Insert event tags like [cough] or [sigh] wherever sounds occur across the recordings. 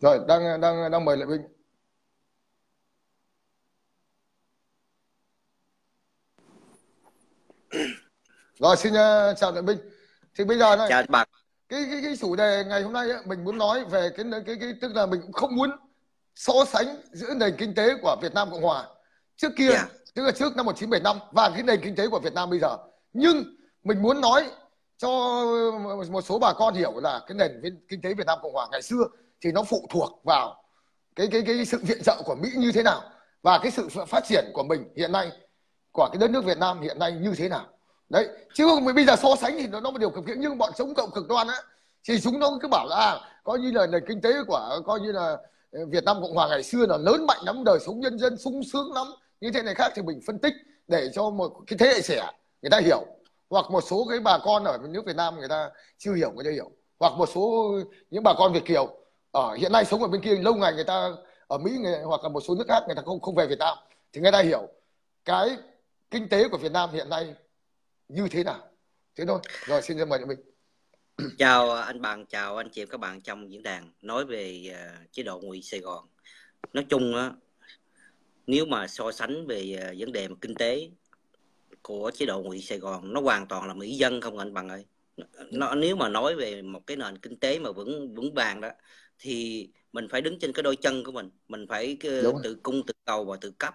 rồi đang đang đang mời lại Vinh. Rồi xin uh, chào lại Vinh. Thì bây giờ này chào bạn. cái cái cái chủ đề ngày hôm nay ấy, mình muốn nói về cái cái cái tức là mình cũng không muốn so sánh giữa nền kinh tế của Việt Nam Cộng Hòa trước kia Yeah. tức là trước năm 1975 và cái nền kinh tế của Việt Nam bây giờ. Nhưng mình muốn nói cho một số bà con hiểu là cái nền kinh tế Việt Nam Cộng Hòa ngày xưa thì nó phụ thuộc vào cái cái cái sự viện trợ của Mỹ như thế nào và cái sự phát triển của mình hiện nay của cái đất nước Việt Nam hiện nay như thế nào. Đấy chứ không bây giờ so sánh thì nó nó một điều cực nhưng bọn chống cộng cực đoan á thì chúng nó cứ bảo là à, coi như là nền kinh tế của coi như là ờ, Việt Nam Cộng Hòa ngày xưa là lớn mạnh lắm đời sống nhân dân sung sướng lắm như thế này khác thì mình phân tích để cho một cái thế hệ trẻ người ta hiểu hoặc một số cái bà con ở nước Việt Nam người ta chưa hiểu người ta hiểu hoặc một số những bà con Việt kiều ở hiện nay sống ở bên kia lâu ngày người ta ở Mỹ người, hoặc là một số nước khác người ta không không về Việt Nam. Thì người ta hiểu cái kinh tế của Việt Nam hiện nay như thế nào. Thế thôi. Rồi xin mời mình [clears throat] chào anh bằng chào anh chị các bạn trong diễn đàn. Nói về ờ, chế độ ngụy Sài Gòn. Nói chung á nếu mà so sánh về ờ, vấn đề kinh tế của chế độ ngụy Sài Gòn nó hoàn toàn là mỹ dân không anh bằng ơi? Nó nếu mà nói về một cái nền kinh tế mà vững vững vàng đó thì mình phải đứng trên cái đôi chân của mình. Mình phải Đúng tự cung tự cầu và tự cấp.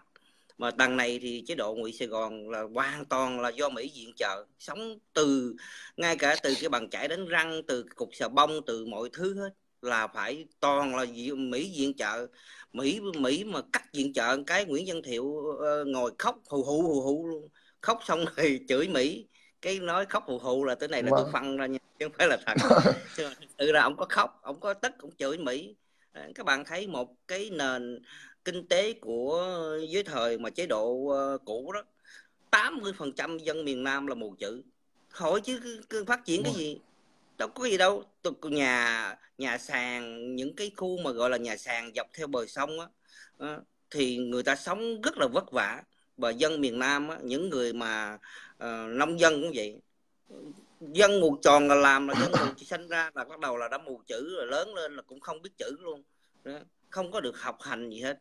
Mà đằng này thì chế độ ngụy Sài Gòn là hoàn toàn là do Mỹ viện trợ. Sống từ ngay cả từ cái bàn chải đánh răng từ cục xà bông từ mọi thứ hết là phải toàn là Mỹ viện trợ. Mỹ Mỹ mà cắt viện trợ cái Nguyễn Văn Thiệu ờ, ngồi khóc hù hụ hù hụ luôn. Khóc xong [laughs] rồi chửi Mỹ cái nói khóc hù hụ là tới này là tôi Vâng. phân ra nha chứ không phải là thật. [laughs] Sự là ông có khóc ông có tức ông chửi Mỹ Ờ, các bạn thấy một cái nền kinh tế của dưới thời mà chế độ ờ, cũ đó 80% dân miền Nam là mù chữ. Hỏi chứ cứ- phát triển cái gì? Đâu có gì đâu. Nhà nhà sàn những cái khu mà gọi là nhà sàn dọc theo bờ sông á ờ, thì người ta sống rất là vất vả. Và dân miền Nam á, những người mà ờ, nông dân cũng vậy dân mù tròn là làm là dân mù chỉ sinh ra là bắt đầu là đã mù chữ rồi lớn lên là cũng không biết chữ luôn Đó. không có được học hành gì hết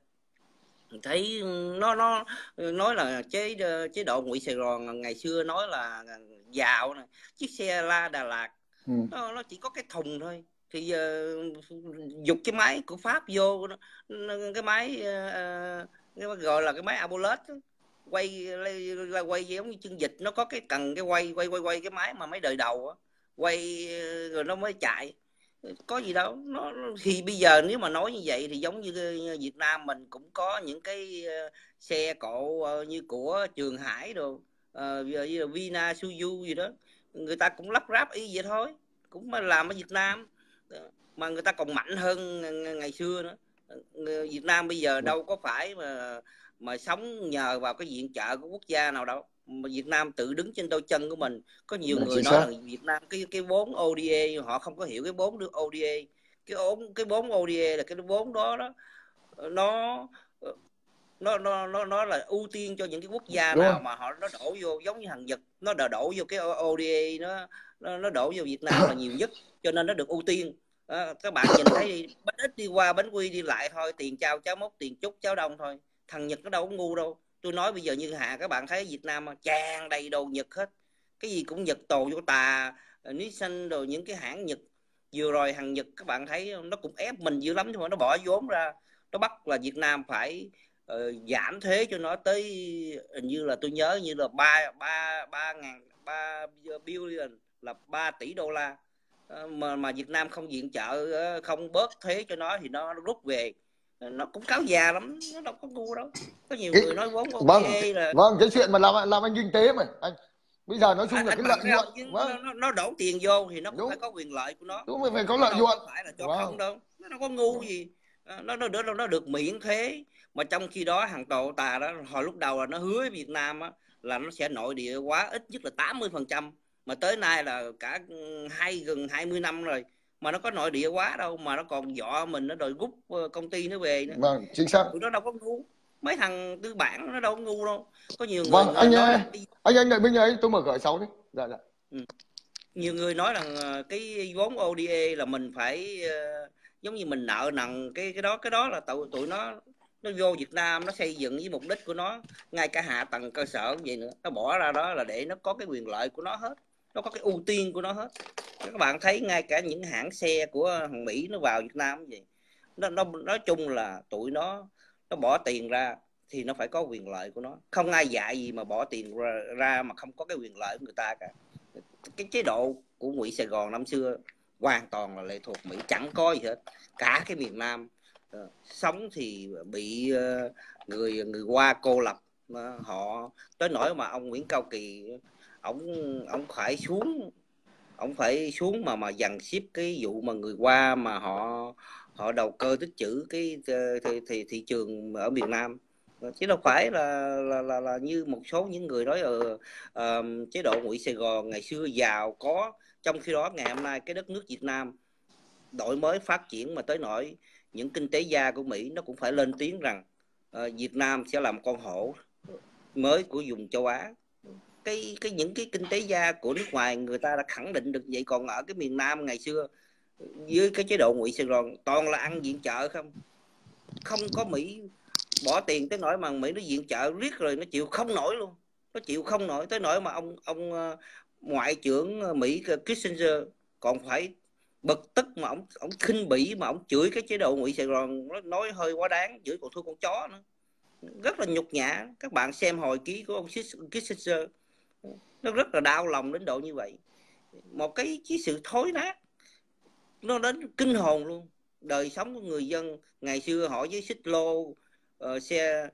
thấy nó nó nói là chế chế độ ngụy Sài Gòn ngày xưa nói là giàu này chiếc xe la Đà Lạt ừ. nó nó chỉ có cái thùng thôi thì giờ dục cái máy của Pháp vô nó, cái máy ờ, cái gọi là cái máy Apolet quay là quay giống như chân vịt nó có cái cần cái quay quay quay quay cái máy mà máy đời đầu á quay ờ, rồi nó mới chạy. Có gì đâu nó thì bây giờ nếu mà nói như vậy thì giống như Việt Nam mình cũng có những cái ờ, xe cộ ờ, như của Trường Hải đồ ờ, như là Vina Suzu gì đó người ta cũng lắp ráp y vậy thôi cũng mà làm ở Việt Nam. Mà người ta còn mạnh hơn ng- ngày xưa nữa. Việt Nam bây giờ đâu có phải mà mà sống nhờ vào cái viện trợ của quốc gia nào đâu mà Việt Nam tự đứng trên đôi chân của mình. Có nhiều Dạ, người nói xác. là Việt Nam cái cái vốn ODA họ không có hiểu cái vốn được ODA cái vốn cái vốn ODA là cái vốn đó đó nó nó nó nó nó là ưu tiên cho những cái quốc gia Đúng nào mà họ nó đổ vô giống như thằng Nhật nó đổ đổ vô cái ODA nó nó, nó đổ vô Việt Nam là nhiều nhất cho nên nó được ưu tiên. Đó, các bạn nhìn thấy đi, bánh ít đi qua bánh quy đi lại thôi tiền trao cháo mốc tiền chúc cháo đông thôi thằng Nhật nó đâu có ngu đâu. Tôi nói bây giờ như hạ các bạn thấy Việt Nam tràn đầy đồ Nhật hết. Cái gì cũng Nhật tồ vô tà Nissan rồi những cái hãng Nhật. Vừa rồi thằng Nhật các bạn thấy nó cũng ép mình dữ lắm nhưng mà nó bỏ vốn ra. Nó bắt là Việt Nam phải uh, giảm thuế cho nó tới hình như là tôi nhớ như là ba ba ba ngàn ba billion là 3 tỷ đô la. Ờ, mà mà Việt Nam không viện trợ ờ, không bớt thuế cho nó thì nó rút về nó cũng cáo già lắm nó đâu có ngu đâu. Có nhiều Cái- người nói vốn vâng ODA là vâng cái chuyện mà làm làm anh kinh tế mà. Anh bây giờ nói chung anh, là anh cái lợi nhuận vâng. nó, nó, đổ tiền vô thì nó cũng Đúng. phải có quyền lợi của nó. Đúng rồi phải có lợi nhuận. phải là cho Vâng. không đâu. Nó đâu có ngu gì. Ờ, nó nó được nó được miễn thuế mà trong khi đó hàng tổ tà đó hồi lúc đầu là nó hứa Việt Nam á, là nó sẽ nội địa hóa ít nhất là 80 phần trăm. Mà tới nay là cả ừ, hai gần 20 năm rồi mà nó có nội địa hóa đâu mà nó còn dọa mình nó đòi rút ờ, công ty nó về nữa. Vâng chính xác. Tụi nó đâu có ngu. Mấy thằng tư bản nó đâu có ngu đâu. Có nhiều người Vâng, người anh nói ơi. là cái anh anh đợi bên ấy tôi mở cửa sáu đi. Dạ dạ. Nhiều người nói rằng ờ, cái vốn ODA là mình phải ờ, giống như mình nợ nần cái cái đó. Cái đó là tụi tụi nó nó vô Việt Nam nó xây dựng với mục đích của nó. Ngay cả hạ tầng cơ sở vậy nữa. Nó bỏ ra đó là để nó có cái quyền lợi của nó hết nó có cái ưu tiên của nó hết. Các bạn thấy ngay cả những hãng xe của thằng Mỹ nó vào Việt Nam vậy nó nó nói chung là tụi nó nó bỏ tiền ra thì nó phải có quyền lợi của nó. Không ai dạy gì mà bỏ tiền ra, ra mà không có cái quyền lợi của người ta cả. Cái chế độ của Ngụy Sài Gòn năm xưa hoàn toàn là lệ thuộc Mỹ chẳng có gì hết. Cả cái miền Nam uh, sống thì bị uh, người người qua cô lập uh, họ tới nỗi mà ông Nguyễn Cao Kỳ ông ông phải xuống ông phải xuống mà mà dằn ship cái vụ mà người qua mà họ họ đầu cơ tích trữ cái ờ, thị, thị, thị trường ở miền Nam. Ờ, chứ đâu phải là là là, là như một số những người nói ở uh, chế độ ngụy Sài Gòn ngày xưa giàu có trong khi đó ngày hôm nay cái đất nước Việt Nam đổi mới phát triển mà tới nỗi những kinh tế gia của Mỹ nó cũng phải lên tiếng rằng uh, Việt Nam sẽ làm con hổ mới của vùng châu Á cái cái những cái kinh tế gia của nước ngoài người ta đã khẳng định được vậy. Còn ở cái miền Nam ngày xưa, dưới cái chế độ ngụy Sài Gòn, toàn là ăn viện trợ không? Không có Mỹ, bỏ tiền tới nỗi mà Mỹ nó viện trợ riết rồi nó chịu không nổi luôn. Nó chịu không nổi tới nỗi mà ông ông ờ, ngoại trưởng Mỹ Kissinger còn phải bực tức mà ông ông khinh bỉ mà ông chửi cái chế độ ngụy Sài Gòn, nó nói hơi quá đáng, chửi còn thua con chó nữa. Rất là nhục nhã. Các bạn xem hồi ký của ông Kissinger nó rất là đau lòng đến độ như vậy. Một cái cái sự thối nát nó đến kinh hồn luôn. Đời sống của người dân ngày xưa họ với xích lô uh, xe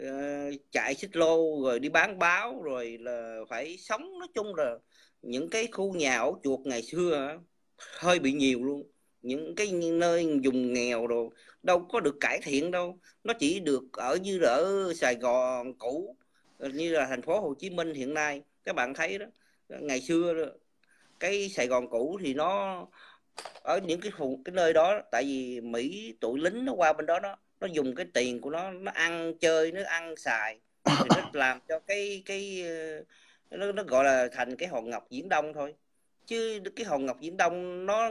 uh, chạy xích lô rồi đi bán báo rồi là phải sống. Nói chung là những cái khu nhà ổ chuột ngày xưa hơi bị nhiều luôn. Những cái nơi dùng nghèo đồ đâu có được cải thiện đâu. Nó chỉ được ở như ở Sài Gòn cũ như là thành phố Hồ Chí Minh hiện nay các bạn thấy đó ngày xưa cái Sài Gòn cũ thì nó ở những cái vùng cái nơi đó tại vì Mỹ tụi lính nó qua bên đó nó nó dùng cái tiền của nó nó ăn chơi nó ăn xài thì nó làm cho cái cái ờ, nó, nó gọi là thành cái hòn ngọc diễn đông thôi. Chứ cái hòn ngọc diễn đông nó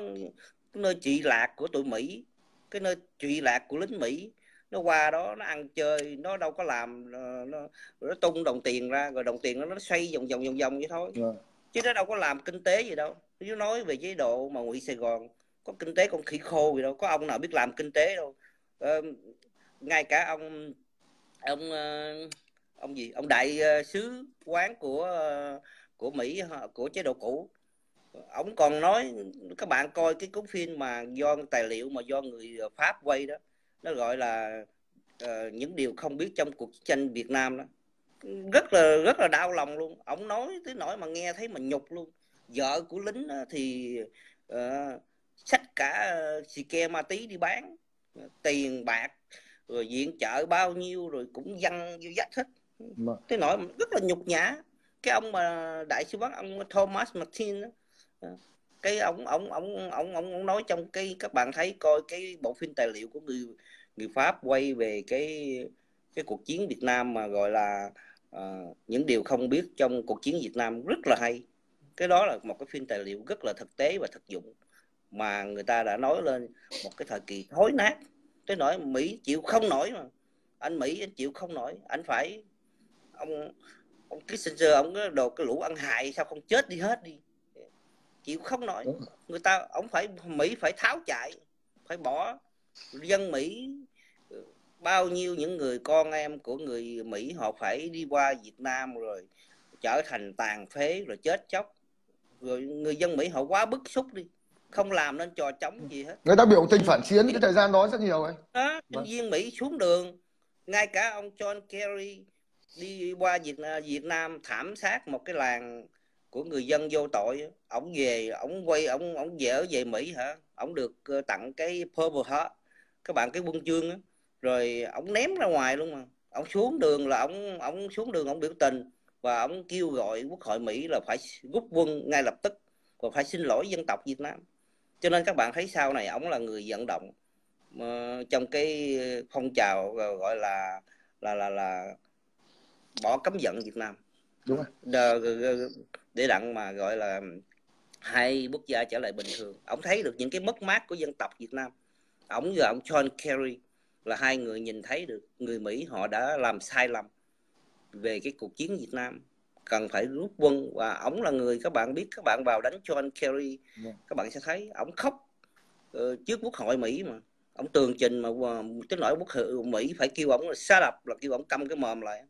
cái nơi trị lạc của tụi Mỹ cái nơi trị lạc của lính Mỹ nó qua đó nó ăn chơi nó đâu có làm nó, nó tung đồng tiền ra rồi đồng tiền nó nó xoay vòng vòng vòng vòng vậy thôi yeah. Dạ. chứ nó đâu có làm kinh tế gì đâu nếu nói về chế độ mà ngụy Sài Gòn có kinh tế con khỉ khô gì đâu có ông nào biết làm kinh tế đâu ờ, ngay cả ông ông ờ, ông gì ông đại ờ, sứ quán của ờ, của Mỹ của chế độ cũ ông còn nói các bạn coi cái cuốn phim mà do tài liệu mà do người Pháp quay đó nó gọi là uh, những điều không biết trong cuộc tranh Việt Nam đó. Rất là rất là đau lòng luôn. Ông nói tới nỗi mà nghe thấy mà nhục luôn. Vợ của lính thì uh, xách cả xì ke ma tí đi bán. Tiền bạc rồi viện trợ bao nhiêu rồi cũng văng vô dắt hết mà. cái nỗi rất là nhục nhã. Cái ông mà đại sứ quán ông Thomas Martin đó, cái ông ông ông ông ông ông nói trong cái các bạn thấy coi cái bộ phim tài liệu của người người Pháp quay về cái cái cuộc chiến Việt Nam mà gọi là uh, những điều không biết trong cuộc chiến Việt Nam rất là hay. Cái đó là một cái phim tài liệu rất là thực tế và thực dụng mà người ta đã nói lên một cái thời kỳ thối nát. Tới nỗi Mỹ chịu không nổi mà. Anh Mỹ anh chịu không nổi. Anh phải ông ông Kissinger ông cái đồ cái lũ ăn hại sao không chết đi hết đi? Chịu không nổi. Người ta ông phải Mỹ phải tháo chạy phải bỏ dân Mỹ. Bao nhiêu những người con em của người Mỹ họ phải đi qua Việt Nam rồi trở thành tàn phế rồi chết chóc. Rồi người dân Mỹ họ quá bức xúc đi. Không làm nên trò trống gì hết. Người ta biểu tình phản chiến cái thời gian đó rất nhiều ấy. Đó vâng. viên Mỹ xuống đường. Ngay cả ông John Kerry đi qua Việt Việt Nam thảm sát một cái làng của người dân vô tội ổng về ổng quay ổng ổng về ở về Mỹ hả? Ổng được ờ, tặng cái Purple Heart các bạn cái quân chương á. Rồi ổng ném ra ngoài luôn mà. Ổng xuống đường là ổng ổng xuống đường ổng biểu tình và ổng kêu gọi quốc hội Mỹ là phải rút quân ngay lập tức và phải xin lỗi dân tộc Việt Nam. Cho nên các bạn thấy sau này ổng là người vận động uh, trong cái phong trào gọi là là là là bỏ cấm vận Việt Nam. Đúng rồi để đặng mà gọi là hai quốc gia trở lại bình thường. Ông thấy được những cái mất mát của dân tộc Việt Nam. Ổng và ông John Kerry là hai người nhìn thấy được người Mỹ họ đã làm sai lầm về cái cuộc chiến Việt Nam. Cần phải rút quân. Và ổng là người các bạn biết các bạn vào đánh John Kerry yeah. Dạ. các bạn sẽ thấy ổng khóc uh, trước quốc hội Mỹ mà. Ổng tường trình mà uh, tới nỗi quốc hội Mỹ phải kêu ổng là xa đập là kêu ổng câm cái mồm lại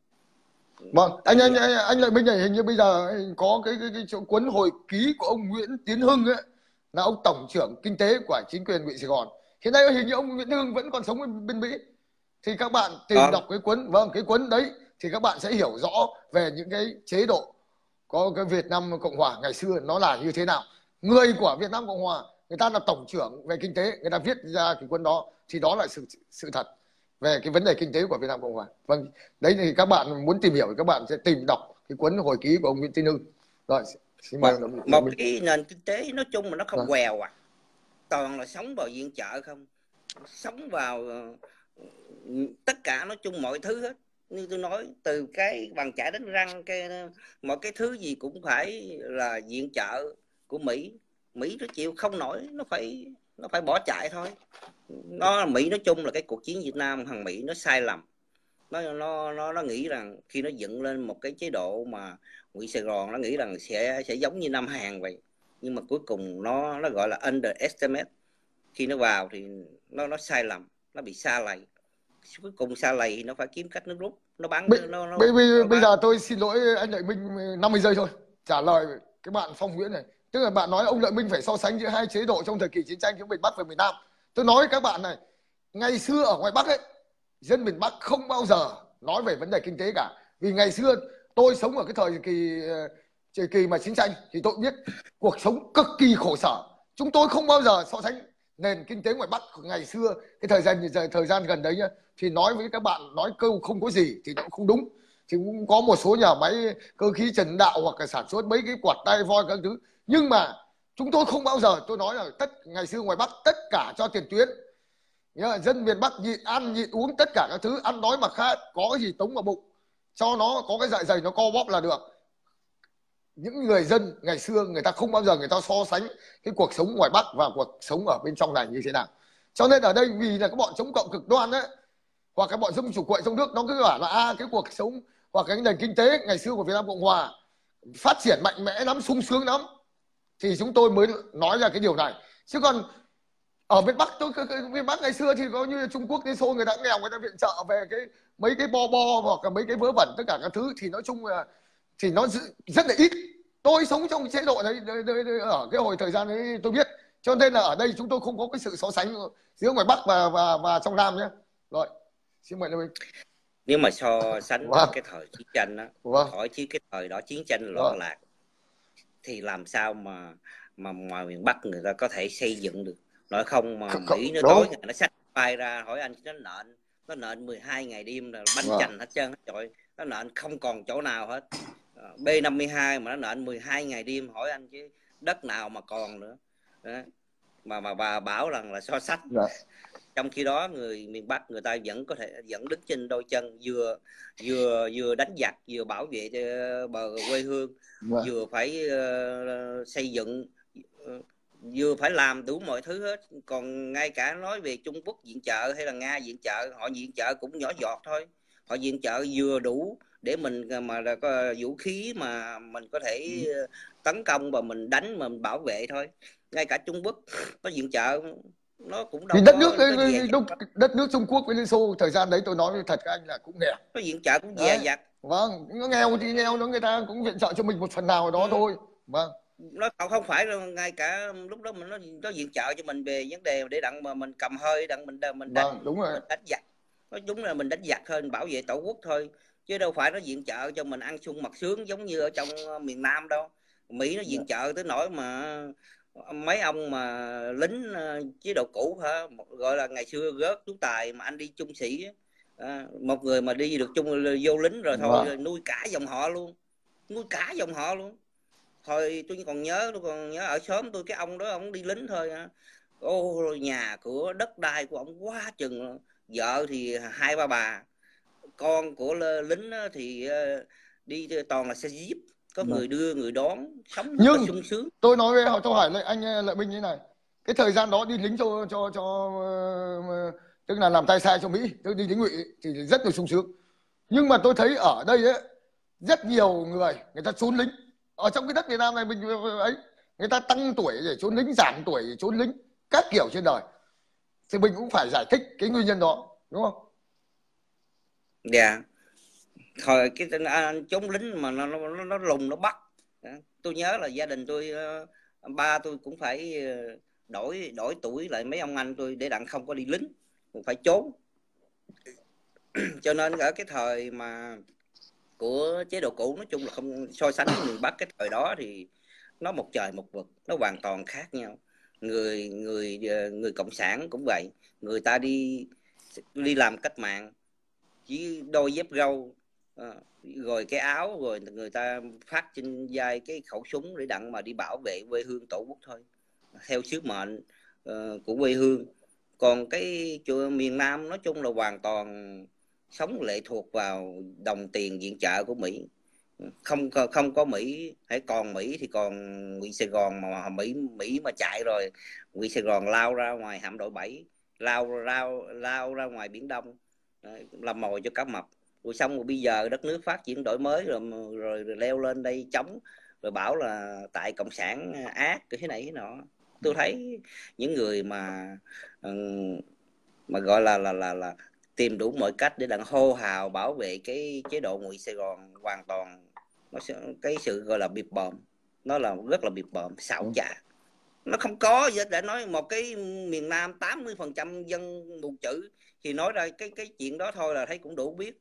vâng anh anh anh, anh lại bên này hình như bây giờ có cái cái, cái chỗ cuốn hồi ký của ông Nguyễn Tiến Hưng ấy là ông tổng trưởng kinh tế của chính quyền huyện Sài Gòn. Hiện nay hình như ông Nguyễn Tiến Hưng vẫn còn sống bên, bên Mỹ. Thì các bạn tìm à. đọc cái cuốn vâng cái cuốn đấy thì các bạn sẽ hiểu rõ về những cái chế độ có cái Việt Nam Cộng Hòa ngày xưa nó là như thế nào. Người của Việt Nam Cộng Hòa người ta là tổng trưởng về kinh tế người ta viết ra cái cuốn đó thì đó là sự sự thật về cái vấn đề kinh tế của Việt Nam Cộng Hòa. Vâng đấy thì các bạn muốn tìm hiểu thì các bạn sẽ tìm đọc cái cuốn hồi ký của ông Nguyễn Tiến Hưng. Rồi xin mời một, một cái nền kinh tế nói chung mà nó không vâng. quèo à. Toàn là sống vào viện trợ không? Sống vào ờ, tất cả nói chung mọi thứ hết. Như tôi nói từ cái bằng chải đánh răng cái mọi cái thứ gì cũng phải là viện trợ của Mỹ. Mỹ nó chịu không nổi nó phải nó phải bỏ chạy thôi. Nó Mỹ nói chung là cái cuộc chiến Việt Nam thằng Mỹ nó sai lầm. Nó nó nó nó nghĩ rằng khi nó dựng lên một cái chế độ mà Mỹ Sài Gòn nó nghĩ rằng sẽ sẽ giống như Nam Hàn vậy. Nhưng mà cuối cùng nó nó gọi là underestimate. Khi nó vào thì nó nó sai lầm nó bị xa lầy. Cuối cùng xa lầy thì nó phải kiếm cách nó rút. Nó bắn bây, nó, nó, bây, bây, nó bây giờ tôi xin lỗi anh lợi minh 50 giây thôi. Trả lời cái bạn phong nguyễn này tức là bạn nói ông lợi minh phải so sánh giữa hai chế độ trong thời kỳ chiến tranh giữa miền bắc và miền nam. Tôi nói các bạn này, ngày xưa ở ngoài bắc ấy, dân miền bắc không bao giờ nói về vấn đề kinh tế cả. Vì ngày xưa tôi sống ở cái thời kỳ ờ, thời kỳ mà chiến tranh thì tôi biết cuộc sống cực kỳ khổ sở. Chúng tôi không bao giờ so sánh nền kinh tế ngoài bắc ngày xưa, cái thời gian thời gian gần đấy nhá. Thì nói với các bạn, nói câu không có gì thì nó cũng không đúng. Thì cũng có một số nhà máy cơ khí trần đạo hoặc là sản xuất mấy cái quạt tay voi các thứ nhưng mà chúng tôi không bao giờ tôi nói là tất ngày xưa ngoài bắc tất cả cho tiền tuyến. Nhớ dân miền bắc nhịn ăn nhịn uống tất cả các thứ ăn nói mà khác có gì tống vào bụng cho nó có cái dạ dày nó co bóp là được. Những người dân ngày xưa người ta không bao giờ người ta so sánh cái cuộc sống ngoài bắc và cuộc sống ở bên trong này như thế nào. Cho nên ở đây vì là các bọn chống cộng cực đoan đấy hoặc cái bọn dân chủ quậy trong nước nó cứ bảo là a à, cái cuộc sống hoặc cái nền kinh tế ngày xưa của Việt Nam Cộng Hòa phát triển mạnh mẽ lắm sung sướng lắm thì chúng tôi mới nói ra cái điều này chứ còn ở miền Bắc tôi miền Bắc ngày xưa thì có như Trung Quốc Liên Xô người ta nghèo người ta viện trợ về cái mấy cái bo bo hoặc là mấy cái vớ vẩn tất cả các thứ thì nói chung là thì nó rất là ít tôi sống trong chế độ đấy ở cái hồi thời gian đấy tôi biết cho nên là ở đây chúng tôi không có cái sự so sánh giữa ngoài Bắc và và và trong Nam nhé rồi xin mời Lê nếu mà so sánh wow. cái thời chiến tranh đó wow. khỏi chứ cái thời đó chiến tranh loạn wow. lạc thì làm sao mà mà ngoài miền Bắc người ta có thể xây dựng được nói không mà không, Mỹ nó tối ngày nó sách bay ra hỏi anh nó nện nó nện 12 ngày đêm là bánh wow. chành hết trơn hết trời nó nện không còn chỗ nào hết ờ, B52 mà nó nện 12 ngày đêm hỏi anh chứ đất nào mà còn nữa đó. mà mà bà bảo rằng là so yeah. Dạ trong khi đó người miền Bắc người ta vẫn có thể vẫn đứng trên đôi chân vừa vừa vừa đánh giặc vừa bảo vệ bờ quê hương wow. Vâng. vừa phải uh, xây dựng uh, vừa phải làm đủ mọi thứ hết còn ngay cả nói về Trung Quốc viện trợ hay là Nga viện trợ họ viện trợ cũng nhỏ giọt thôi họ viện trợ vừa đủ để mình mà là có vũ khí mà mình có thể ừ. tấn công và mình đánh mà mình bảo vệ thôi ngay cả Trung Quốc [laughs] có viện trợ nó cũng đâu đất nước đất, đất nước Trung Quốc với Liên Xô thời gian đấy tôi nói thật các anh là cũng nghèo. Có viện trợ cũng dè dặt. Vâng nó nghèo thì nghèo nó người ta cũng viện trợ cho mình một phần nào đó ừ. thôi. Vâng. Nó không không phải đâu ngay cả lúc đó mình nó nó viện trợ cho mình về vấn đề để đặng mà mình cầm hơi đặng mình mình đánh vâng, đúng rồi. mình đánh giặc. Nói đúng là mình đánh giặc hơn bảo vệ tổ quốc thôi chứ đâu phải nó viện trợ cho mình ăn sung mặc sướng giống như ở trong ờ, miền Nam đâu. Mỹ nó viện dạ. trợ tới nỗi mà mấy ông mà lính ờ, chế độ cũ hả? Gọi là ngày xưa gớt tú tài mà anh đi trung sĩ à, một người mà đi được chung vô lính rồi thôi wow. nuôi cả dòng họ luôn. Nuôi cả dòng họ luôn. Thôi tôi còn nhớ tôi còn nhớ ở xóm tôi cái ông đó ông đi lính thôi ô nhà cửa đất đai của ông quá chừng vợ thì hai ba bà con của lính thì ờ, đi toàn là xe jeep có vâng. người đưa người đón sống nhưng sung sướng tôi nói với tôi hỏi lại anh lợi minh như này cái thời gian đó đi lính cho cho cho tức là làm tay sai cho Mỹ tôi đi lính ngụy thì rất là sung sướng nhưng mà tôi thấy ở đây ấy, rất nhiều người người ta trốn lính ở trong cái đất Việt Nam này mình ấy người ta tăng tuổi để trốn lính giảm tuổi để trốn lính các kiểu trên đời thì mình cũng phải giải thích cái nguyên nhân đó đúng không? Dạ. Yeah. Thời cái anh chống lính mà nó nó nó lùng, nó bắt. Tôi nhớ là gia đình tôi ờ, ba tôi cũng phải ờ, đổi đổi tuổi lại mấy ông anh tôi để đặng không có đi lính phải trốn. [clears throat] Cho nên ở cái thời mà của chế độ cũ, nói chung là không so sánh với người Bắc, cái thời đó thì nó một trời một vực, nó hoàn toàn khác nhau. Người người ờ, người cộng sản cũng vậy. Người ta đi đi làm cách mạng, chỉ đôi dép râu Ờ, rồi cái áo rồi người ta phát trên vai cái khẩu súng để đặng mà đi bảo vệ quê hương tổ quốc thôi. Theo sứ mệnh uh, của quê hương. Còn cái chùa miền Nam nói chung là hoàn toàn sống lệ thuộc vào đồng tiền viện trợ của Mỹ. Không không có Mỹ hãy còn Mỹ thì còn Ngụy Sài Gòn mà Mỹ Mỹ mà chạy rồi Ngụy Sài Gòn lao ra ngoài hạm đội 7 lao lao lao ra ngoài biển Đông làm mồi cho cá mập rồi xong rồi bây giờ đất nước phát triển đổi mới rồi rồi, rồi leo lên đây chống rồi bảo là tại cộng sản ác cái thế này thế nọ. Tôi thấy những người mà mà gọi là là là là tìm đủ mọi cách để đặng hô hào bảo vệ cái chế độ ngụy Sài Gòn hoàn toàn nó cái sự gọi là biệt bợm nó là rất là biệt bợm xảo trá. Nó không có gì để nói một cái miền Nam 80 phần trăm dân mù chữ thì nói ra cái cái chuyện đó thôi là thấy cũng đủ biết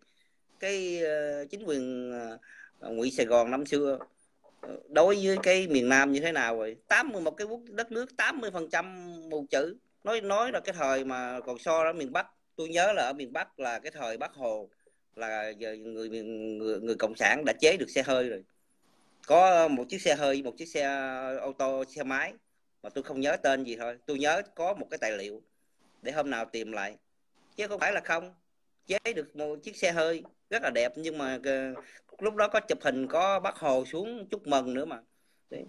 cái ờ, chính quyền ờ, ờ, ngụy Sài Gòn năm xưa đối với cái miền Nam như thế nào rồi? 80 một cái quốc, đất nước 80 phần trăm mù chữ. Nói nói là cái thời mà còn so ở miền Bắc. Tôi nhớ là ở miền Bắc là cái thời Bắc Hồ là giờ người người người cộng sản đã chế được xe hơi rồi. Có một chiếc xe hơi, một chiếc xe ô tô, xe máy mà tôi không nhớ tên gì thôi. Tôi nhớ có một cái tài liệu để hôm nào tìm lại. Chứ không phải là không. Chế được một chiếc xe hơi rất là đẹp nhưng mà lúc đó có chụp hình có bác hồ xuống chúc mừng nữa mà. Đấy.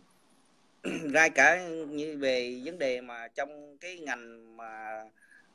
[clears throat] cả như về vấn đề mà trong cái ngành mà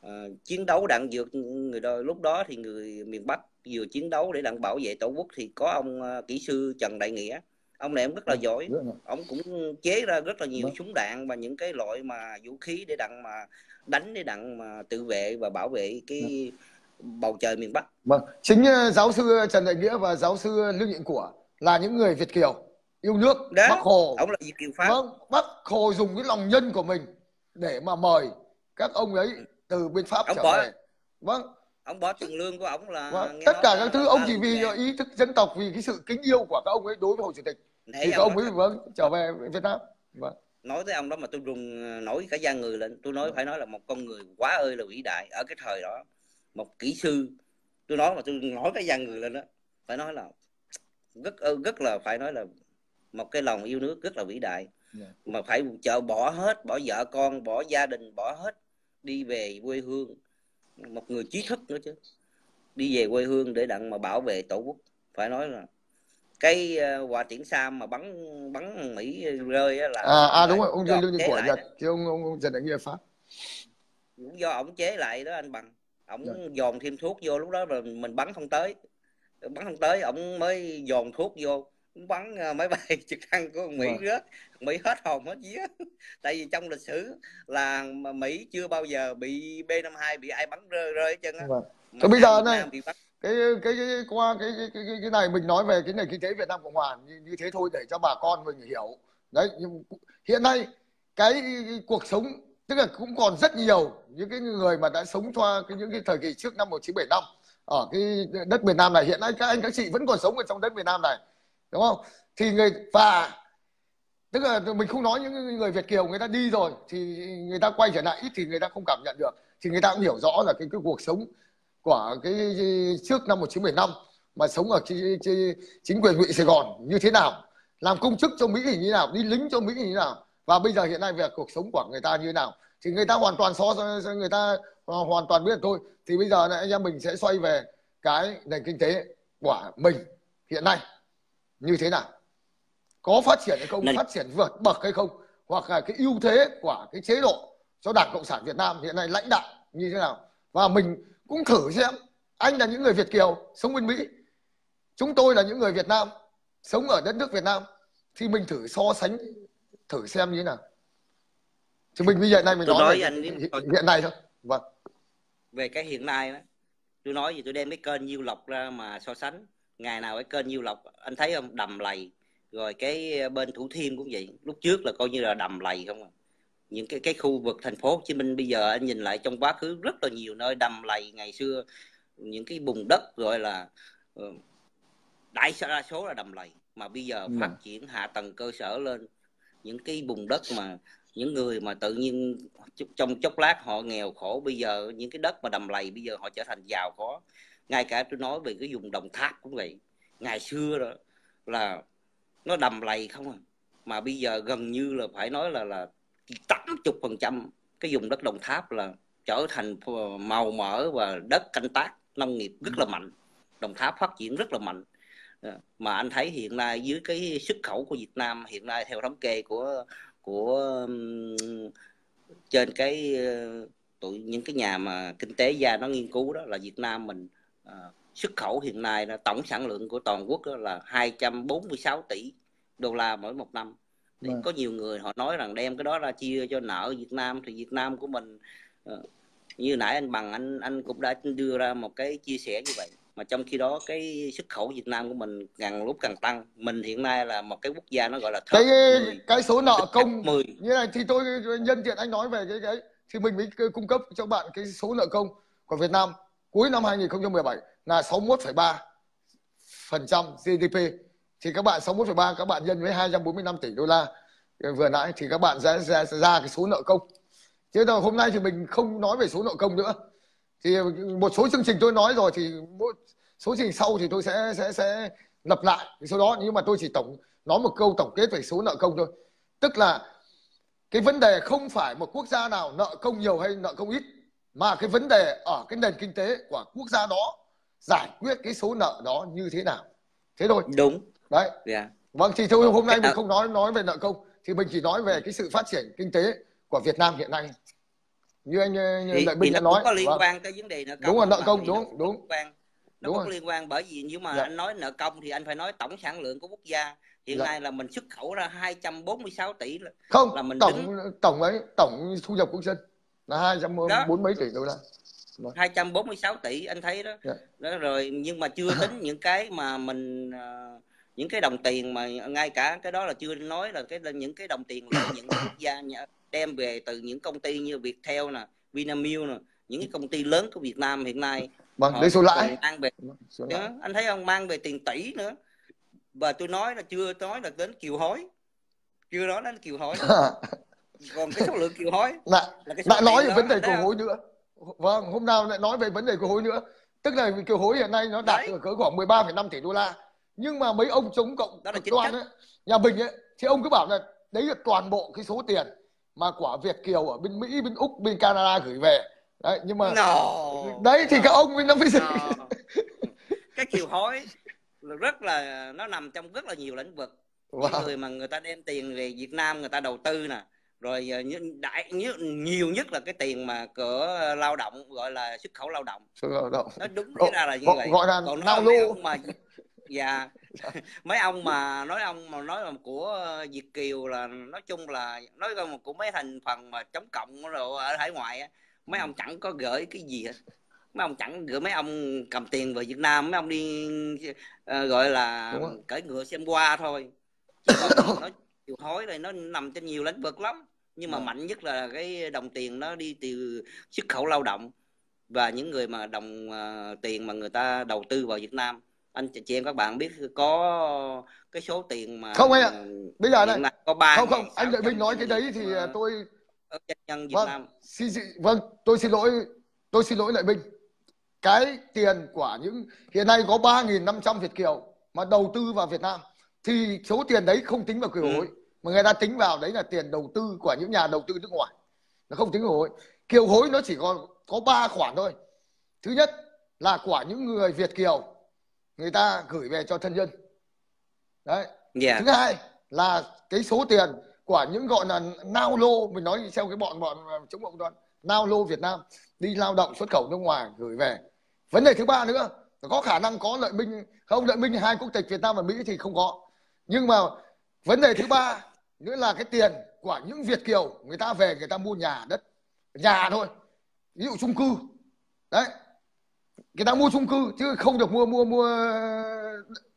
uh, chiến đấu đạn dược người đó lúc đó thì người miền bắc vừa chiến đấu để đặng bảo vệ tổ quốc thì có ông uh, kỹ sư trần đại nghĩa. Ông này ông rất là vâng, giỏi. ông cũng chế ra rất là nhiều vâng. súng đạn và những cái loại mà vũ khí để đặng mà đánh để đặng mà tự vệ và bảo vệ cái bầu trời miền Bắc. Vâng, chính ờ, giáo sư Trần Đại Nghĩa và giáo sư Lương Nhịn Của là những người Việt kiều yêu nước. Đó, Bắc Hồ. Ông là Việt kiều Pháp. Vâng, Bắc Hồ dùng cái lòng nhân của mình để mà mời các ông ấy từ bên Pháp ông trở bỏ, về. Vâng. Ông bỏ tiền lương của ông là vâng. tất cả các thứ ông chỉ vì ý thức dân tộc vì cái sự kính yêu của các ông ấy đối với Hồ Chủ tịch. Để thì các ông ấy vâng trở về Việt Nam. Vâng nói tới ông đó mà tôi rùng ờ, nổi cả da người lên tôi nói phải nói là một con người quá ơi là vĩ đại ở cái thời đó một kỹ sư. Tôi nói mà tôi nói cái da người lên đó phải nói là rất rất là phải nói là một cái lòng yêu nước rất là vĩ đại. Yeah. Dạ. mà phải chợ bỏ hết bỏ vợ con bỏ gia đình bỏ hết đi về quê hương. Một người trí thức nữa chứ. Đi về quê hương để đặng mà bảo vệ tổ quốc. Phải nói là cái uh, quả triển sam mà bắn bắn mỹ rơi á là à, à đúng rồi ông lương của nhật chứ ông ông, ông trần đại nghĩa pháp. Cũng do ông chế lại đó anh bằng ông dạ. dồn thêm thuốc vô lúc đó rồi mình bắn không tới. Bắn không tới ông mới dồn thuốc vô. Bắn uh, máy [laughs] bay trực thăng của mỹ dạ. rớt mỹ hết hồn hết vía. [laughs] Tại vì trong lịch sử là mỹ chưa bao giờ bị b 52 bị ai bắn rơi rơi hết chân á. Dạ. bây giờ này cái cái, cái qua cái, cái cái cái này mình nói về cái nền kinh tế Việt Nam Cộng Hòa như, như thế thôi để cho bà con mình hiểu. Đấy nhưng hiện nay cái cuộc sống tức là cũng còn rất nhiều những cái người mà đã sống qua cái những cái thời kỳ trước năm 1975 ở cái đất miền Nam này. Hiện nay các anh các chị vẫn còn sống ở trong đất miền Nam này, đúng không? Thì người, và tức là mình không nói những người Việt kiều người ta đi rồi thì người ta quay trở lại ít thì người ta không cảm nhận được. Thì người ta cũng hiểu rõ là cái cái cuộc sống của cái trước năm 1975 mà sống ở chính quyền ngụy Sài Gòn như thế nào, làm công chức cho Mỹ thì như thế nào, đi lính cho Mỹ thì như thế nào và bây giờ hiện nay về cuộc sống của người ta như thế nào? Thì người ta hoàn toàn so người ta hoàn toàn biết thôi. Thì bây giờ này anh em mình sẽ xoay về cái nền kinh tế của mình hiện nay như thế nào? Có phát triển hay không? Phát triển vượt bậc hay không? Hoặc là cái ưu thế của cái chế độ cho Đảng Cộng sản Việt Nam hiện nay lãnh đạo như thế nào? Và mình cũng thử xem. Anh là những người Việt kiều sống bên Mỹ. Chúng tôi là những người Việt Nam sống ở đất nước Việt Nam. Thì mình thử so sánh thử xem như thế nào. Thì mình bây giờ này mình tôi nói, nói về anh hiện, hiện nay thôi. Vâng. Về cái hiện nay đó tôi nói gì tôi đem cái kênh Nhiêu Lộc ra mà so sánh. Ngày nào cái kênh Nhiêu Lộc anh thấy không? Đầm lầy. Rồi cái bên Thủ Thiêm cũng vậy. Lúc trước là coi như là đầm lầy không à. Những cái cái khu vực thành phố Hồ Chí Minh bây giờ anh nhìn lại trong quá khứ rất là nhiều nơi đầm lầy ngày xưa. Những cái vùng đất gọi là ờ, đại đa số là đầm lầy. Mà bây giờ Ừ. phát triển hạ tầng cơ sở lên những cái vùng đất mà những người mà tự nhiên trong chốc lát họ nghèo khổ bây giờ những cái đất mà đầm lầy bây giờ họ trở thành giàu có. Ngay cả tôi nói về cái vùng đồng tháp cũng vậy. Ngày xưa đó là nó đầm lầy không à. Mà bây giờ gần như là phải nói là là tám chục phần trăm cái vùng đất đồng tháp là trở thành màu mỡ và đất canh tác nông nghiệp rất là mạnh. Đồng tháp phát triển rất là mạnh mà anh thấy hiện nay dưới cái xuất khẩu của Việt Nam hiện nay theo thống kê của của trên cái ờ, tụi những cái nhà mà kinh tế gia nó nghiên cứu đó là Việt Nam mình ờ, xuất khẩu hiện nay là tổng sản lượng của toàn quốc đó là 246 tỷ đô la mỗi một năm thì Vâng. có nhiều người họ nói rằng đem cái đó ra chia cho nợ Việt Nam thì Việt Nam của mình ờ, như nãy anh bằng anh anh cũng đã đưa ra một cái chia sẻ như vậy mà trong khi đó cái xuất khẩu Việt Nam của mình càng lúc càng tăng. Mình hiện nay là một cái quốc gia nó gọi là cái top 10 cái số nợ công 10 như này thì tôi nhân tiện anh nói về cái cái thì mình mới cung cấp cho bạn cái số nợ công của Việt Nam cuối năm 2017 là 61,3 phần trăm GDP thì các bạn 61,3 các bạn nhân với 245 tỷ đô la. Vừa nãy thì các bạn ra ra, ra cái số nợ công. Chứ đâu hôm nay thì mình không nói về số nợ công nữa thì một số chương trình tôi nói rồi thì mỗi số chương trình sau thì tôi sẽ sẽ sẽ lặp lại. Số đó nhưng mà tôi chỉ tổng nói một câu tổng kết về số nợ công thôi. Tức là cái vấn đề không phải một quốc gia nào nợ công nhiều hay nợ công ít mà cái vấn đề ở cái nền kinh tế của quốc gia đó giải quyết cái số nợ đó như thế nào. Thế thôi. Đúng. Đấy. Dạ. Vâng thì thôi hôm nay mình không nói nói về nợ công. Thì mình chỉ nói về cái sự phát triển kinh tế của Việt Nam hiện nay như anh như Minh nó đã nói có liên Vâng. quan tới vấn đề nợ công Đúng rồi, nợ công, đúng, đúng. liên quan nó Đúng có liên quan bởi vì nếu mà Dạ. anh nói nợ công thì anh phải nói tổng sản lượng của quốc gia hiện Dạ. nay là mình xuất khẩu ra 246 tỷ là- không là mình tổng tổng ấy tổng thu nhập quốc dân là hai trăm Đó. bốn mấy tỷ đô la 246 tỷ anh thấy đó Dạ. đó rồi nhưng mà chưa tính [laughs] những cái mà mình ờ, những cái đồng tiền mà ngay cả cái đó là chưa nói là cái những cái đồng tiền lợi những quốc gia nhà- đem về từ những công ty như Viettel nè Vinamilk nè những cái công ty lớn của Việt Nam hiện nay. Vâng họ đây số lãi. mang về. Số lãi. anh thấy không mang về tiền tỷ nữa. Và tôi nói là chưa nói là đến kiều hối. Chưa nói đến kiều hối. [laughs] Còn cái số lượng kiều hối lại là cái số lại nói về vấn đề kiều hối nữa. Vâng hôm nào lại nói về vấn đề kiều hối nữa. Tức là kiều hối hiện nay nó đạt Đấy. ở cỡ khoảng 13,5 tỷ đô la. Nhưng mà mấy ông chống cộng Đó là cực đoan ấy nhà mình ấy thì ông cứ bảo là đấy là toàn bộ cái số tiền mà quả Việt kiều ở bên Mỹ bên Úc bên Canada gửi về đấy nhưng mà no. đấy thì các ông nó mới no. cái kiều hối là rất là nó nằm trong rất là nhiều lĩnh vực những Vâng. người mà người ta đem tiền về Việt Nam người ta đầu tư nè rồi ờ, đại nhiều nhất là cái tiền mà cửa lao động gọi là xuất khẩu lao động Số lao động. nó đúng ra là như vậy gọi là còn ông mà dạ. [laughs] Mấy ông mà nói ông mà nói là của Việt kiều là nói chung là nói rằng của mấy thành phần mà chống cộng rồi ở hải ngoại á mấy ông chẳng có gửi cái gì hết. Mấy ông chẳng gửi mấy ông cầm tiền về Việt Nam mấy ông đi ờ, gọi là cởi ngựa xem qua thôi. Chứ còn [coughs] nó kiều hối này nó nằm trên nhiều lĩnh vực lắm. Nhưng mà Vâng. mạnh nhất là cái đồng tiền nó đi từ xuất khẩu lao động. Và những người mà đồng ờ, tiền mà người ta đầu tư vào Việt Nam anh chị em các bạn biết có cái số tiền mà Không anh ạ. Bây giờ này, có ba không không. anh Lợi Minh nói cái đấy thì à, tôi doanh nhân Việt vâng. Nam. Xin, xin vâng tôi xin lỗi. Tôi xin lỗi Lợi Minh cái tiền của những hiện nay có 3.500 Việt kiều mà đầu tư vào Việt Nam. Thì số tiền đấy không tính vào kiều Ừ. hối mà người ta tính vào đấy là tiền đầu tư của những nhà đầu tư nước ngoài. Nó không tính kiều hối kiều hối nó chỉ còn có ba khoản thôi. Thứ nhất là của những người Việt kiều người ta gửi về cho thân nhân. Đấy. Dạ. Thứ hai là cái số tiền của những gọi là nao lô mình nói theo cái bọn bọn chống cộng đoan nao lô Việt Nam đi lao động xuất khẩu nước ngoài gửi về. Vấn đề thứ ba nữa có khả năng có lợi minh không? Lợi minh hai quốc tịch Việt Nam và Mỹ thì không có. Nhưng mà vấn đề thứ ba nữa là cái tiền của những Việt kiều người ta về người ta mua nhà đất nhà thôi. Ví dụ chung cư. Đấy người ta mua chung cư chứ không được mua mua mua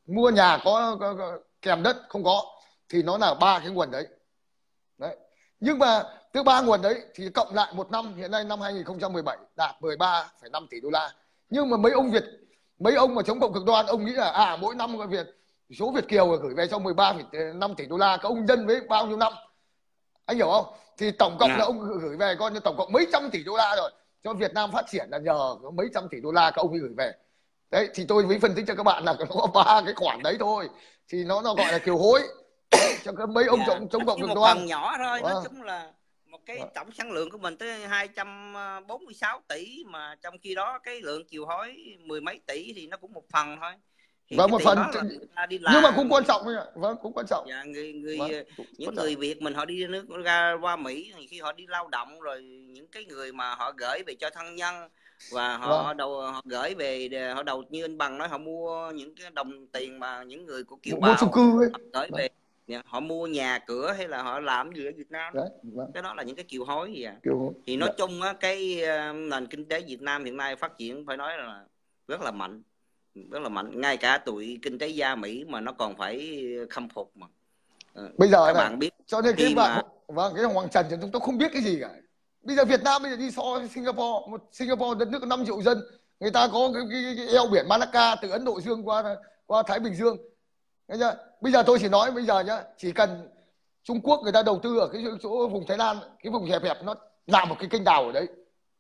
mua nhà có, có, có kèm đất không có thì nó là ba cái nguồn đấy. Đấy. Nhưng mà từ ba nguồn đấy thì cộng lại một năm hiện nay năm 2017 đạt 13,5 tỷ đô la. Nhưng mà mấy ông Việt mấy ông mà chống cộng cực đoan ông nghĩ là à mỗi năm người Việt số Việt kiều gửi về cho 13,5 tỷ đô la các ông nhân với bao nhiêu năm? Anh hiểu không? Thì tổng cộng là dạ. ông gửi về coi như tổng cộng mấy trăm tỷ đô la rồi cho Việt Nam phát triển là nhờ có mấy trăm tỷ đô la các ông ấy gửi về đấy thì tôi mới phân tích cho các bạn là [laughs] nó có ba cái khoản đấy thôi thì nó nó gọi là kiều hối [coughs] cho cái mấy ông dạ. chống chống cộng cực đoan phần nhỏ thôi nói vâng. chung là một cái vâng. tổng sản lượng của mình tới 246 tỷ mà trong khi đó cái lượng kiều hối mười mấy tỷ thì nó cũng một phần thôi thì vâng một phần đi làm... nhưng mà cũng quan trọng ạ vâng cũng quan trọng dạ, người người vâng, những người Việt mình họ đi nước ra qua Mỹ khi họ đi lao động rồi những cái người mà họ gửi về cho thân nhân và họ vâng. đầu họ gửi về họ đầu như anh bằng nói họ mua những cái đồng tiền mà những người của kiều bào chung cư ấy. gửi về dạ, họ mua nhà cửa hay là họ làm gì ở Việt Nam Đấy, vâng. cái đó là những cái kiều hối gì à kiều hối. thì nói Đấy. Dạ. chung á cái ờ, nền kinh tế Việt Nam hiện nay phát triển phải nói là rất là mạnh rất là mạnh. Ngay cả tụi kinh tế gia Mỹ mà nó còn phải khâm phục mà. Ờ, bây giờ các này, bạn biết cho nên cái bạn mà... vâng cái Hoàng Trần thì chúng tôi không biết cái gì cả. Bây giờ Việt Nam bây giờ đi so với Singapore một Singapore đất nước có 5 triệu dân người ta có cái, cái, cái, eo biển Malacca từ Ấn Độ Dương qua qua Thái Bình Dương. Chưa? bây giờ tôi chỉ nói bây giờ nhá chỉ cần Trung Quốc người ta đầu tư ở cái chỗ vùng Thái Lan cái vùng hẹp hẹp nó làm một cái kênh đào ở đấy.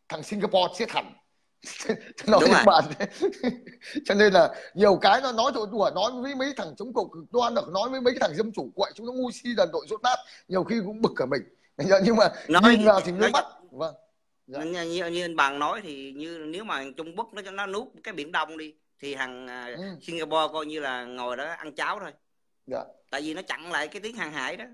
Thằng Singapore siết hẳn nói Đúng bạn [laughs] cho nên là nhiều cái nó nói đùa nói với mấy thằng chống cộng cực đoan được nói với mấy thằng dâm chủ quậy chúng nó ngu si đần đội rốt nát nhiều khi cũng bực cả mình nhưng mà nói, nhìn vào thì nước mắt vâng dạ. như, như, như bằng nói thì như nếu mà Trung Quốc nó nó nuốt cái biển Đông đi thì thằng à, ừ. Singapore coi như là ngồi đó ăn cháo thôi dạ. tại vì nó chặn lại cái tiếng hàng hải đó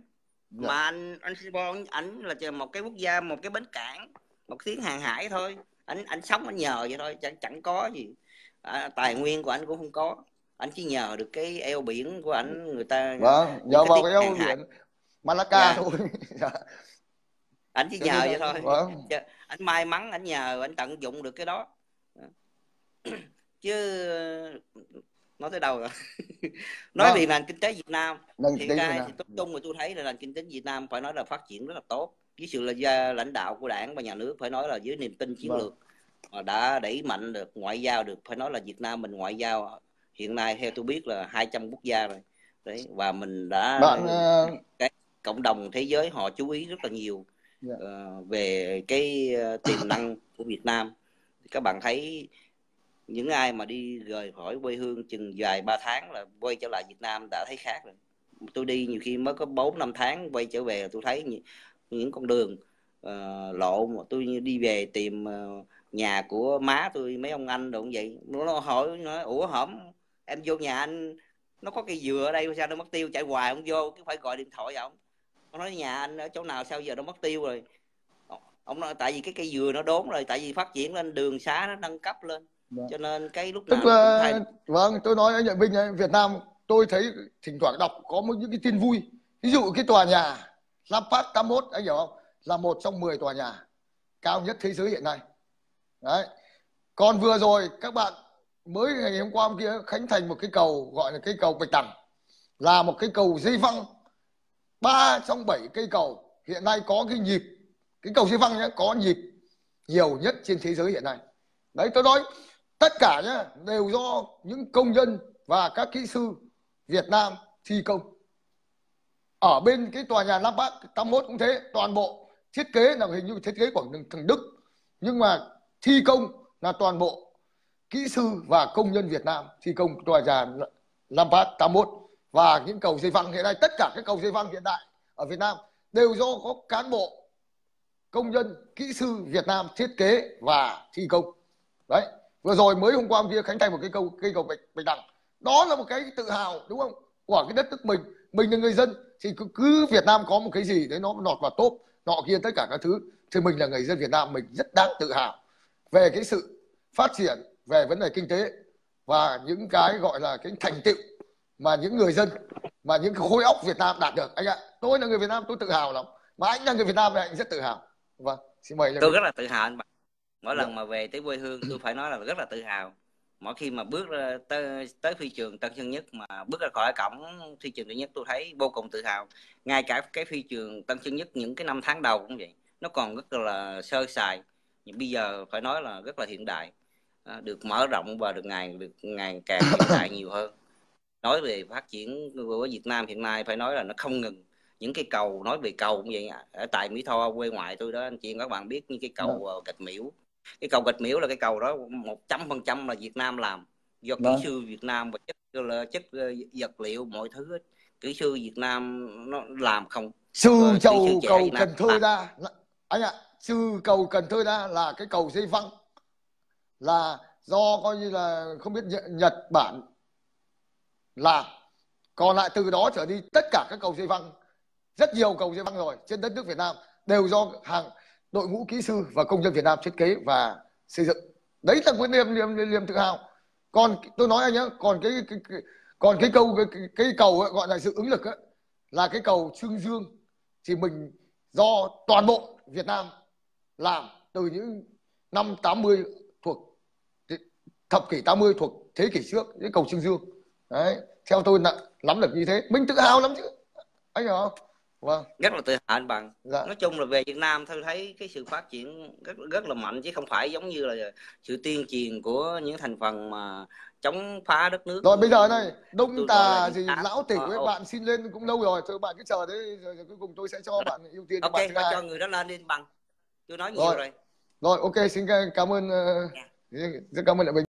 dạ. mà anh anh Singapore ảnh là một cái quốc gia một cái bến cảng một tiếng hàng hải thôi anh anh sống anh nhờ vậy thôi chẳng chẳng có gì. À, tài nguyên của anh cũng không có. Anh chỉ nhờ được cái eo biển của anh người ta vâng nhờ vào cái eo biển. Malacca dạ. thôi. Anh chỉ nhờ vậy thôi. vâng. anh may mắn anh nhờ anh tận dụng được cái đó. Chứ nói tới đâu rồi? [laughs] Nói vâng. về nền kinh tế Việt Nam. Thì cái thì tốt chung mà tôi thấy là nền kinh tế Việt Nam phải nói là phát triển rất là tốt với sự là lãnh đạo của đảng và nhà nước phải nói là với niềm tin chiến vâng. lược mà đã đẩy mạnh được ngoại giao được phải nói là Việt Nam mình ngoại giao hiện nay theo tôi biết là 200 quốc gia rồi đấy và mình đã Bạn, uh... cái cộng đồng thế giới họ chú ý rất là nhiều yeah. Dạ. uh, về cái uh, tiềm năng của Việt Nam các bạn thấy những ai mà đi rời khỏi quê hương chừng vài ba tháng là quay trở lại Việt Nam đã thấy khác rồi tôi đi nhiều khi mới có 4 năm tháng quay trở về tôi thấy những con đường uh, lộ mà tôi đi về tìm uh, nhà của má tôi mấy ông anh đồ vậy. Nó hỏi nói ủa hổm em vô nhà anh nó có cây dừa ở đây sao nó mất tiêu? Chạy hoài không vô cứ phải gọi điện thoại cho ông nó nói nhà anh ở chỗ nào sao giờ nó mất tiêu rồi? Ông nói tại vì cái cây dừa nó đốn rồi tại vì phát triển lên đường xá nó nâng cấp lên. Vâng. cho nên cái lúc nào Tức là, thay... vâng tôi nói anh nhận Vinh Việt Nam tôi thấy thỉnh thoảng đọc có một những cái tin vui. Ví dụ cái tòa nhà Lampard 81 anh hiểu không? Là một trong 10 tòa nhà cao nhất thế giới hiện nay. Đấy. Còn vừa rồi, các bạn mới ngày hôm qua hôm kia khánh thành một cái cầu, gọi là cây cầu bạch đằng. Là một cái cầu dây văng. Ba trong bảy cây cầu hiện nay có cái nhịp. Cái cầu dây văng nhé có nhịp nhiều nhất trên thế giới hiện nay. Đấy, tôi nói, tất cả nhé đều do những công nhân và các kỹ sư Việt Nam thi công ở bên cái tòa nhà Lampard 81 cũng thế, toàn bộ thiết kế là hình như thiết kế của thằng Đức. Nhưng mà thi công là toàn bộ kỹ sư và công nhân Việt Nam thi công tòa nhà Lampard 81 và những cầu dây văng hiện nay, tất cả các cầu dây văng hiện đại ở Việt Nam đều do có cán bộ, công nhân, kỹ sư Việt Nam thiết kế và thi công. Đấy, vừa rồi mới hôm qua hôm kia khánh thành một cái cầu cây cầu bạch bạch đằng. Đó là một cái tự hào, đúng không? Của cái đất nước mình. Mình là người dân thì cứ, cứ Việt Nam có một cái gì đấy nó nọt vào top nọ kia tất cả các thứ thì mình là người dân Việt Nam mình rất đáng tự hào về cái sự phát triển về vấn đề kinh tế và những cái gọi là cái thành tựu mà những người dân mà những khối óc Việt Nam đạt được. Anh ạ tôi là người Việt Nam tôi tự hào lắm. Mà anh là người Việt Nam thì anh rất tự hào. Vâng xin mời tôi rất là tự hào anh mỗi lần mà về tới quê hương tôi phải nói là rất là tự hào mỗi khi mà bước ra tới, tới phi trường Tân Sơn Nhất mà bước ra khỏi cổng phi trường Tân Nhất tôi thấy vô cùng tự hào. Ngay cả cái phi trường Tân Sơn Nhất những cái năm tháng đầu cũng vậy nó còn rất là sơ sài nhưng bây giờ phải nói là rất là hiện đại. À, được mở rộng và được ngày được ngày càng hiện đại [coughs] nhiều hơn. Nói về phát triển của Việt Nam hiện nay phải nói là nó không ngừng. Những cái cầu nói về cầu cũng vậy ở tại Mỹ Tho quê ngoại tôi đó anh chị các bạn biết như cái cầu uh, gạch miễu cái cầu gạch miễu là cái cầu đó một trăm phần trăm là Việt Nam làm. Do kỹ vâng. sư Việt Nam và chất là chất ờ, vật liệu mọi thứ kỹ sư Việt Nam nó làm không. Sư uh, châu cầu Cần Thơ ra anh ạ sư cầu Cần Thơ ra là cái cầu dây văng. Là do coi như là không biết Nhật Bản làm. Còn lại từ đó trở đi tất cả các cầu dây văng rất nhiều cầu dây văng rồi trên đất nước Việt Nam đều do hàng đội ngũ kỹ sư và công dân Việt Nam thiết kế và xây dựng. Đấy là cái niềm niềm niềm, niềm tự hào. Còn tôi nói anh nhé còn cái, cái, cái còn cái câu cái, cái, cái cầu ấy, gọi là sự ứng lực ấy, là cái cầu Trương Dương. Thì mình do toàn bộ Việt Nam làm từ những năm 80 thuộc thập kỷ 80 thuộc thế kỷ trước cái cầu Trương Dương. Đấy theo tôi là lắm được như thế. Mình tự hào lắm chứ. Anh hiểu không? Vâng. Rất là tự hào anh bằng. Dạ. nói chung là về Việt Nam tôi thấy cái sự phát triển rất rất là mạnh chứ không phải giống như là sự tiên truyền của những thành phần mà chống phá đất nước. Rồi bây giờ này đông tà gì lão tỉnh với bạn xin lên cũng lâu rồi thôi bạn cứ chờ đấy rồi, rồi cuối cùng tôi sẽ cho bạn ưu tiên ok bạn cho người đó lên đi bằng. Tôi nói nhiều rồi. rồi, rồi ok xin cảm ơn yeah. rất cảm ơn lại mình